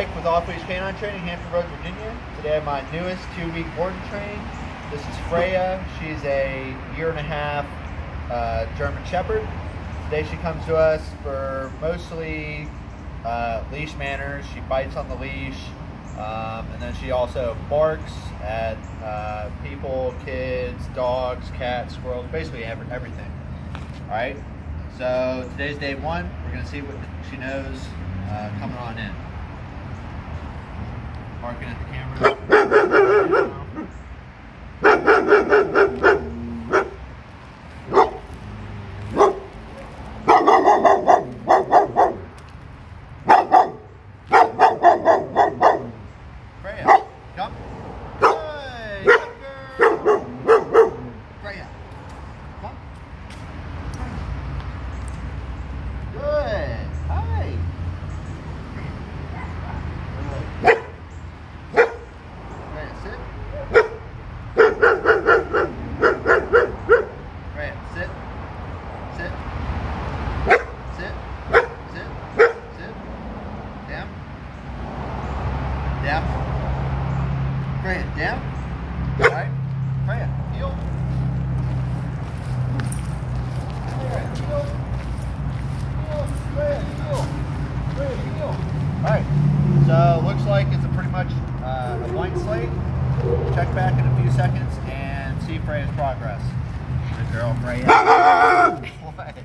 Mike with Off Leash Canine Training, Hampton Roads, Virginia. Today I have my newest two-week board and train. This is Freya. She's a year and a half uh, German Shepherd. Today she comes to us for mostly uh, leash manners. She bites on the leash, um, and then she also barks at uh, people, kids, dogs, cats, squirrels, basically every, everything. All right. So today's day one. We're gonna see what she knows uh, coming on in. Barking at the camera. Freya, come. Hey, good girl. Freya, come. Good. Hi. Good. Freya, sit. Freya, sit. Sit. Sit. Sit. Sit. Down. Down. Freya, down. Alright. Freya, heel. Freya, heel. Heel. Freya, heel. Freya, heel. Alright. So looks like it's a pretty much uh, a blank slate. Check back in a few seconds and see Freya's progress. Good girl, Freya. what?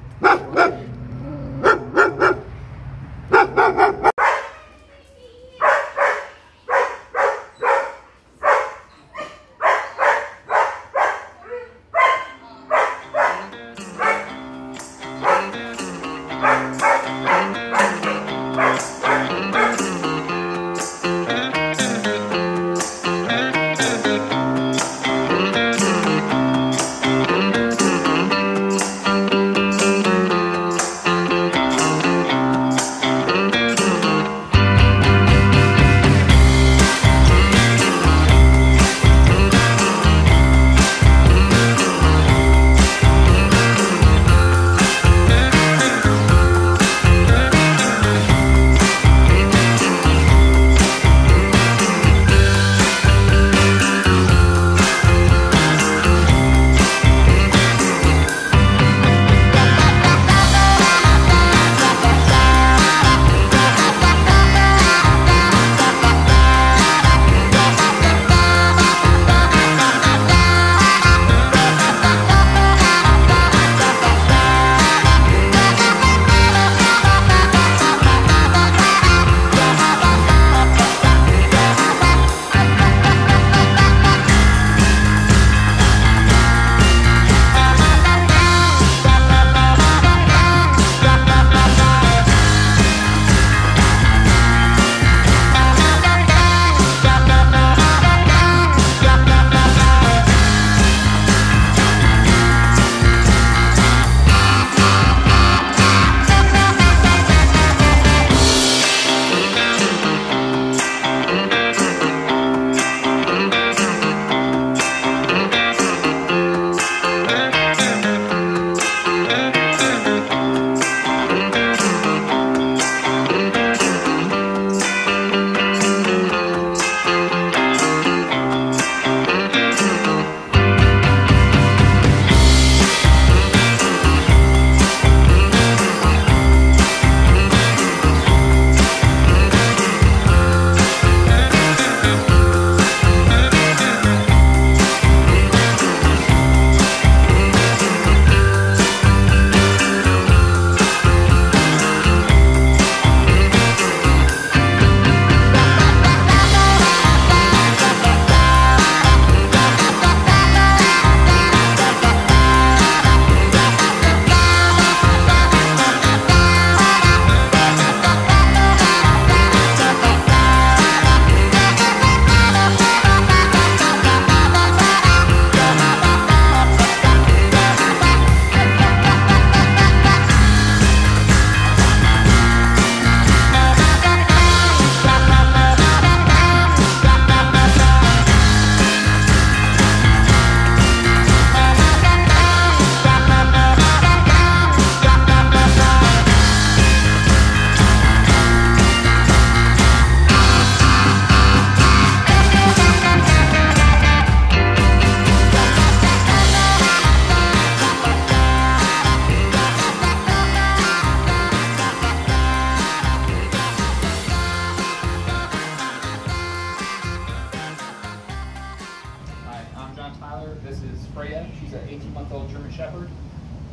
Is Freya. She's an 18 month old German Shepherd.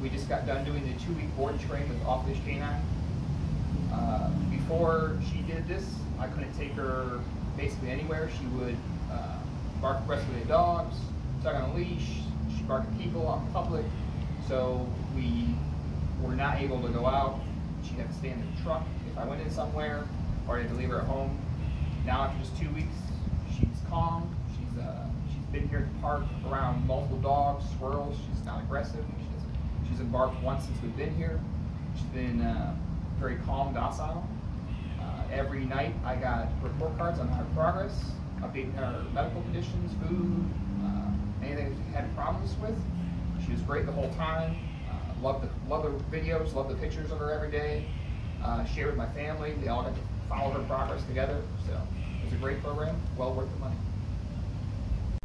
We just got done doing the two week board train with Off Leash Canine. Uh, before she did this, I couldn't take her basically anywhere. She would uh, bark aggressively at dogs, tug on a leash, she barked at people on public. So we were not able to go out. She'd have to stay in the truck if I went in somewhere, or I had to leave her at home. Now after just two weeks, she's calm. She's uh, she's been here at the park around multiple dogs, squirrels. She's not aggressive. She doesn't, hasn't barked once since we've been here. She's been uh, very calm, docile. Uh, every night I got report cards on her progress, updating her medical conditions, food, uh, anything she had problems with. She was great the whole time. Uh, loved the love the videos, loved the pictures of her every day. Uh, shared with my family. They all got to follow her progress together. So it was a great program, well worth the money.